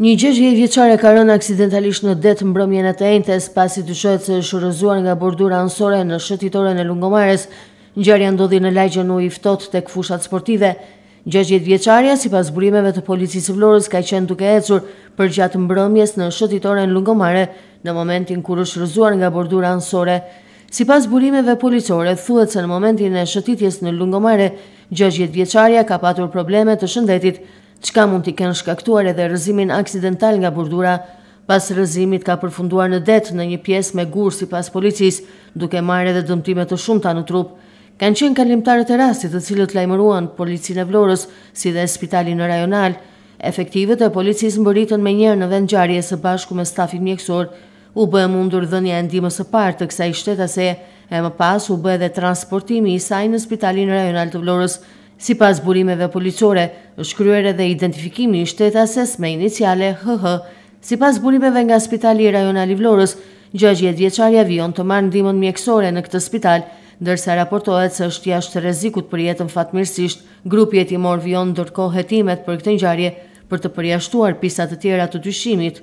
Një gjashtëdhjetë vjeçare ka rënë aksidentalisht në det mbrëmjen e të enjtes, pasi dyshohet se është rrëzuar nga bordura anësore në shëtitoren e Lungomares. Ngjarja ndodhi në lagjen Ujë i Ftohtë tek fushat sportive. Gjashtëdhjetë vjeçarja, sipas burimeve të Policisë së Vlorës, ka qenë duke ecur përgjatë mbrëmjes në shëtitoren Lungomare në momentin kur është rrëzuar nga bordura anësore. Sipas burimeve policore, thuhet se në momentin e shëtitjes në Lungomare, gjashtëdhjetë vjeçarja ka patur probleme të shëndetit, çka mund t'i kenë shkaktuar edhe rrëzimin aksidental nga bordura. Pas rrëzimit ka përfunduar në det në një pjesë me gurë sipas policisë, duke marrë edhe dëmtime të shumta në trup. Kanë qenë kalimtarët e rastit të cilët lajmëruan Policinë e Vlorës si dhe Spitalin Rajonal. Efektivët e policisë mbërritën menjëherë në vendngjarje së bashku me stafin mjekësor. U bë e mundur dhënia e ndihmës së parë të kësaj shtetaseje e më pas u bë edhe transportimi i saj në Spitalin Rajonal të Vlorës, Sipas burimeve policore, është kryer edhe identifikimi i shtetases me iniciale HH. Sipas burimeve nga Spitali Rajonal i Vlorës, gjashtëdhjetë vjeçarja vijon të marrë ndihmën mjekësore në këtë spital, ndërsa raportohet se është jashtë rrezikut për jetën fatmirësisht. Grupi hetimor vijon ndërkohë hetimet për këtë ngjarje për të përjashtuar pista të tjera të dyshimit.